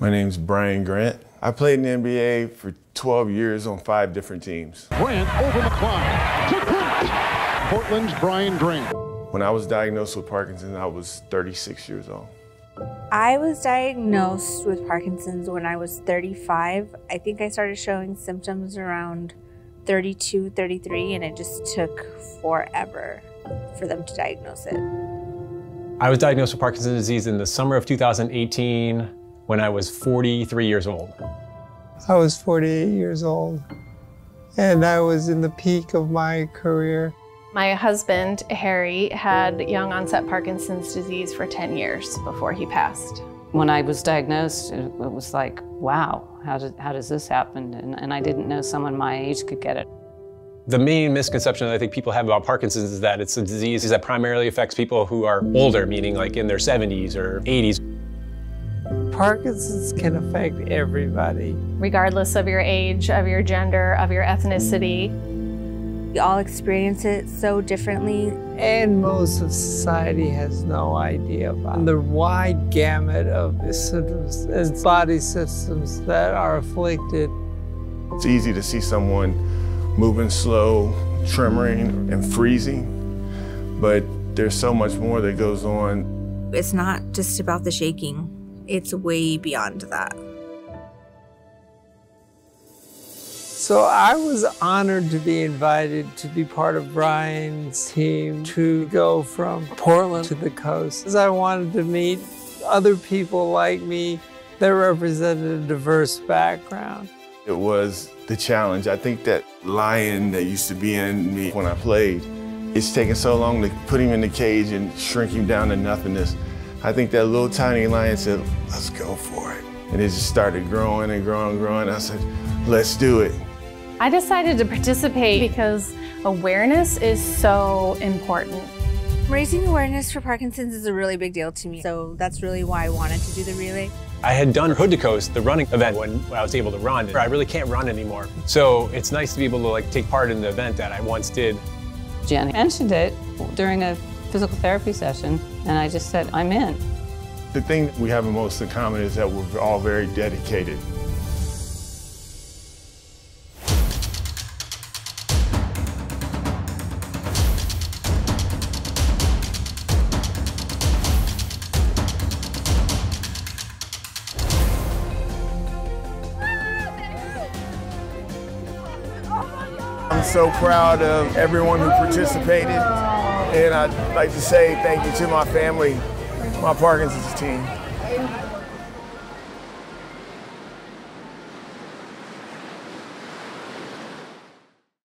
My name's Brian Grant. I played in the NBA for 12 years on five different teams. Grant over the climb to Grant. Portland's Brian Grant. When I was diagnosed with Parkinson's, I was 36 years old. I was diagnosed with Parkinson's when I was 35. I think I started showing symptoms around 32, 33, and it just took forever for them to diagnose it. I was diagnosed with Parkinson's disease in the summer of 2018 when I was 43 years old. I was 48 years old, and I was in the peak of my career. My husband, Harry, had young onset Parkinson's disease for 10 years before he passed. When I was diagnosed, it was like, wow, how, did, how does this happen? And, and I didn't know someone my age could get it. The main misconception that I think people have about Parkinson's is that it's a disease that primarily affects people who are older, meaning like in their 70s or 80s. Parkinson's can affect everybody. Regardless of your age, of your gender, of your ethnicity. We all experience it so differently. And most of society has no idea about the wide gamut of symptoms and body systems that are afflicted. It's easy to see someone moving slow, tremoring, and freezing, but there's so much more that goes on. It's not just about the shaking it's way beyond that. So I was honored to be invited to be part of Brian's team to go from Portland to the coast. As I wanted to meet other people like me that represented a diverse background. It was the challenge. I think that lion that used to be in me when I played, it's taken so long to put him in the cage and shrink him down to nothingness. I think that little tiny lion said, let's go for it. And it just started growing and growing and growing. I said, let's do it. I decided to participate because awareness is so important. Raising awareness for Parkinson's is a really big deal to me, so that's really why I wanted to do the relay. I had done Hood to Coast, the running event, when I was able to run. I really can't run anymore. So it's nice to be able to like take part in the event that I once did. Jen mentioned it during a physical therapy session, and I just said, I'm in. The thing we have most in common is that we're all very dedicated. I'm so proud of everyone who participated. And I'd like to say thank you to my family, my Parkinson's team.